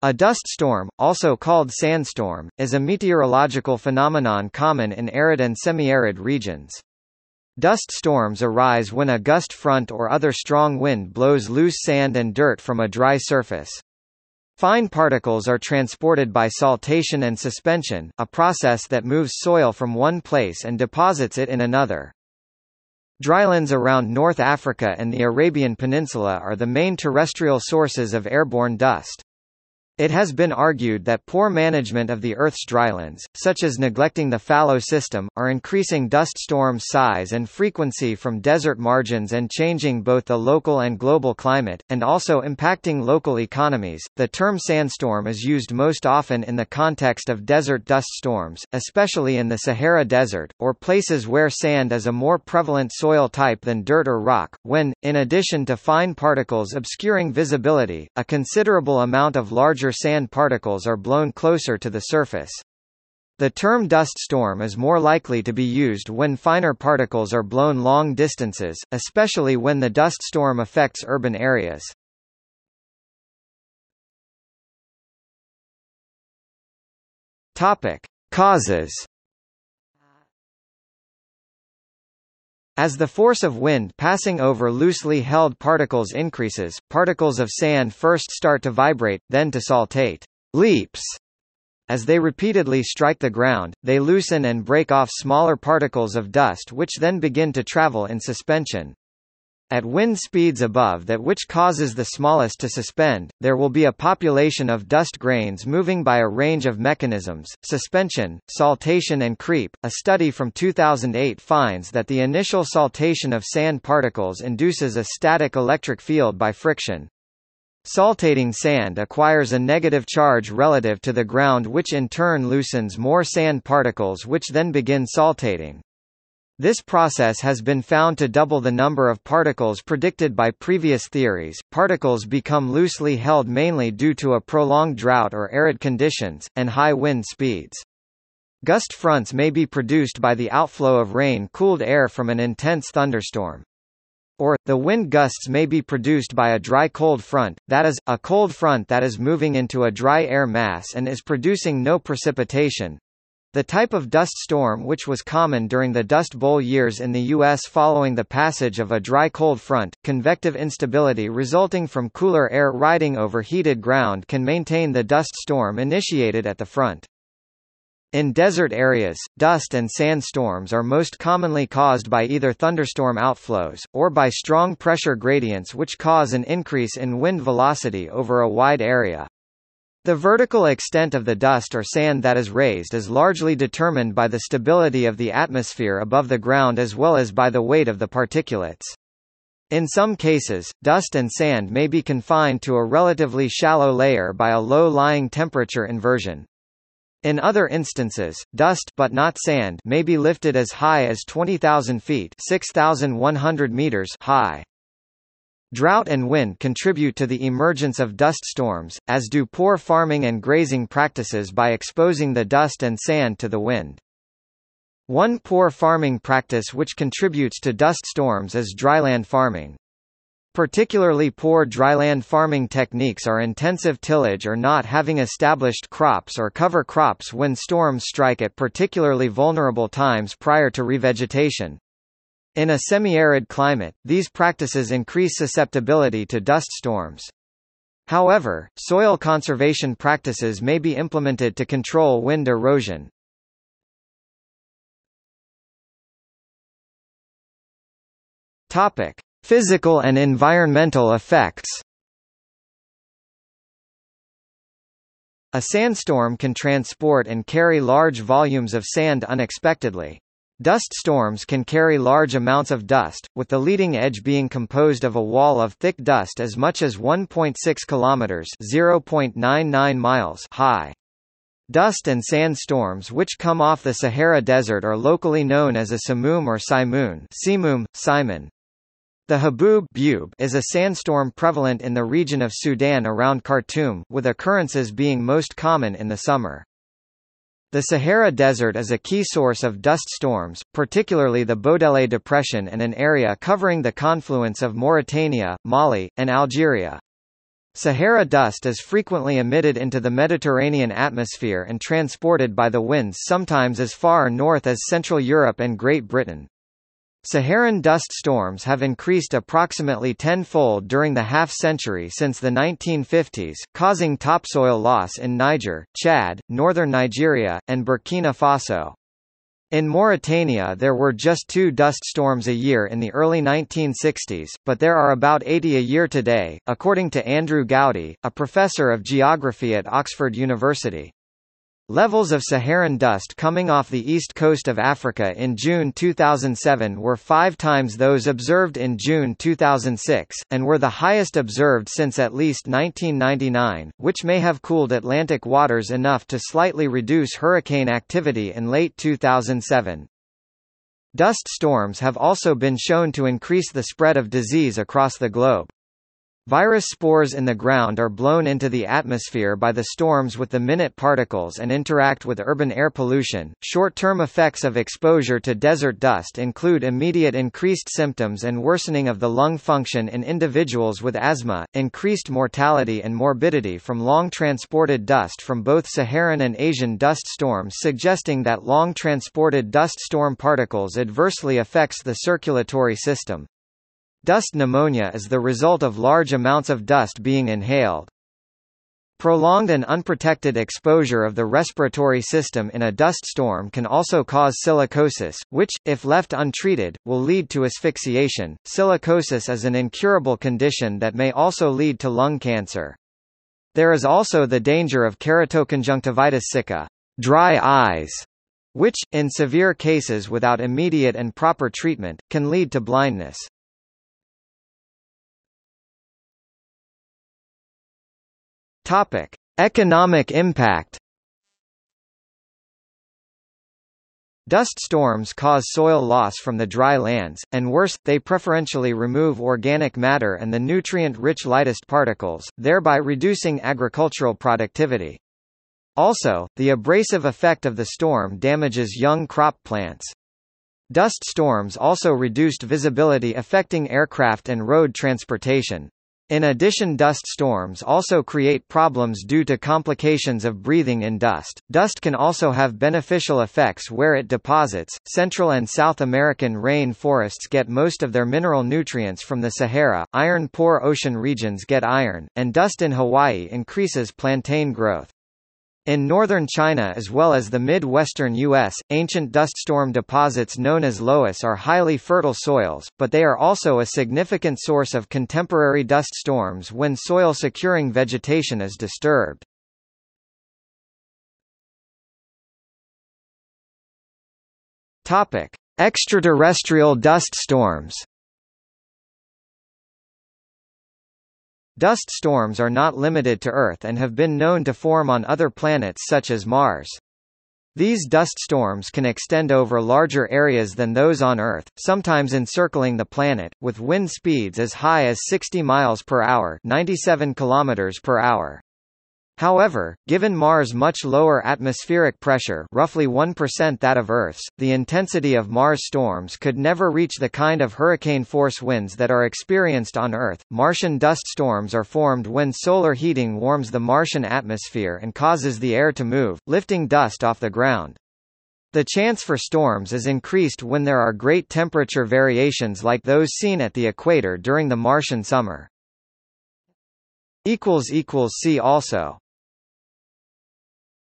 A dust storm, also called sandstorm, is a meteorological phenomenon common in arid and semi-arid regions. Dust storms arise when a gust front or other strong wind blows loose sand and dirt from a dry surface. Fine particles are transported by saltation and suspension, a process that moves soil from one place and deposits it in another. Drylands around North Africa and the Arabian Peninsula are the main terrestrial sources of airborne dust. It has been argued that poor management of the Earth's drylands, such as neglecting the fallow system, are increasing dust storm size and frequency from desert margins and changing both the local and global climate, and also impacting local economies. The term sandstorm is used most often in the context of desert dust storms, especially in the Sahara Desert, or places where sand is a more prevalent soil type than dirt or rock, when, in addition to fine particles obscuring visibility, a considerable amount of larger larger sand particles are blown closer to the surface. The term dust storm is more likely to be used when finer particles are blown long distances, especially when the dust storm affects urban areas. Topic: Causes As the force of wind passing over loosely held particles increases, particles of sand first start to vibrate, then to saltate leaps. As they repeatedly strike the ground, they loosen and break off smaller particles of dust which then begin to travel in suspension. At wind speeds above that which causes the smallest to suspend, there will be a population of dust grains moving by a range of mechanisms, suspension, saltation and creep. A study from 2008 finds that the initial saltation of sand particles induces a static electric field by friction. Saltating sand acquires a negative charge relative to the ground which in turn loosens more sand particles which then begin saltating. This process has been found to double the number of particles predicted by previous theories. Particles become loosely held mainly due to a prolonged drought or arid conditions, and high wind speeds. Gust fronts may be produced by the outflow of rain-cooled air from an intense thunderstorm. Or, the wind gusts may be produced by a dry cold front, that is, a cold front that is moving into a dry air mass and is producing no precipitation, the type of dust storm which was common during the Dust Bowl years in the U.S. following the passage of a dry cold front, convective instability resulting from cooler air riding over heated ground can maintain the dust storm initiated at the front. In desert areas, dust and sand storms are most commonly caused by either thunderstorm outflows, or by strong pressure gradients which cause an increase in wind velocity over a wide area. The vertical extent of the dust or sand that is raised is largely determined by the stability of the atmosphere above the ground as well as by the weight of the particulates. In some cases, dust and sand may be confined to a relatively shallow layer by a low-lying temperature inversion. In other instances, dust but not sand may be lifted as high as 20,000 feet 6,100 meters high. Drought and wind contribute to the emergence of dust storms, as do poor farming and grazing practices by exposing the dust and sand to the wind. One poor farming practice which contributes to dust storms is dryland farming. Particularly poor dryland farming techniques are intensive tillage or not having established crops or cover crops when storms strike at particularly vulnerable times prior to revegetation. In a semi-arid climate, these practices increase susceptibility to dust storms. However, soil conservation practices may be implemented to control wind erosion. Topic: Physical and environmental effects. A sandstorm can transport and carry large volumes of sand unexpectedly. Dust storms can carry large amounts of dust, with the leading edge being composed of a wall of thick dust as much as 1.6 kilometers (0.99 miles) high. Dust and sand storms which come off the Sahara Desert are locally known as a simoom or simoon Simum, Simon. The Haboob is a sandstorm prevalent in the region of Sudan around Khartoum, with occurrences being most common in the summer. The Sahara Desert is a key source of dust storms, particularly the Bodélé Depression and an area covering the confluence of Mauritania, Mali, and Algeria. Sahara dust is frequently emitted into the Mediterranean atmosphere and transported by the winds sometimes as far north as Central Europe and Great Britain. Saharan dust storms have increased approximately tenfold during the half-century since the 1950s, causing topsoil loss in Niger, Chad, northern Nigeria, and Burkina Faso. In Mauritania there were just two dust storms a year in the early 1960s, but there are about 80 a year today, according to Andrew Goudie, a professor of geography at Oxford University. Levels of Saharan dust coming off the east coast of Africa in June 2007 were five times those observed in June 2006, and were the highest observed since at least 1999, which may have cooled Atlantic waters enough to slightly reduce hurricane activity in late 2007. Dust storms have also been shown to increase the spread of disease across the globe. Virus spores in the ground are blown into the atmosphere by the storms with the minute particles and interact with urban air pollution. Short term effects of exposure to desert dust include immediate increased symptoms and worsening of the lung function in individuals with asthma, increased mortality and morbidity from long transported dust from both Saharan and Asian dust storms, suggesting that long transported dust storm particles adversely affects the circulatory system. Dust pneumonia is the result of large amounts of dust being inhaled. Prolonged and unprotected exposure of the respiratory system in a dust storm can also cause silicosis, which, if left untreated, will lead to asphyxiation. Silicosis is an incurable condition that may also lead to lung cancer. There is also the danger of keratoconjunctivitis sicca, dry eyes, which, in severe cases without immediate and proper treatment, can lead to blindness. Topic: Economic impact. Dust storms cause soil loss from the dry lands, and worse, they preferentially remove organic matter and the nutrient-rich lightest particles, thereby reducing agricultural productivity. Also, the abrasive effect of the storm damages young crop plants. Dust storms also reduced visibility affecting aircraft and road transportation. In addition dust storms also create problems due to complications of breathing in dust. Dust can also have beneficial effects where it deposits. Central and South American rain forests get most of their mineral nutrients from the Sahara, iron-poor ocean regions get iron, and dust in Hawaii increases plantain growth. In northern China as well as the mid-western U.S., ancient dust storm deposits known as loess are highly fertile soils, but they are also a significant source of contemporary dust storms when soil-securing vegetation is disturbed. Extraterrestrial dust storms. Dust storms are not limited to Earth and have been known to form on other planets such as Mars. These dust storms can extend over larger areas than those on Earth, sometimes encircling the planet, with wind speeds as high as 60 miles per hour, 97 kilometers per hour. However, given Mars' much lower atmospheric pressure roughly 1% that of Earth's, the intensity of Mars storms could never reach the kind of hurricane-force winds that are experienced on Earth. Martian dust storms are formed when solar heating warms the Martian atmosphere and causes the air to move, lifting dust off the ground. The chance for storms is increased when there are great temperature variations like those seen at the equator during the Martian summer. See also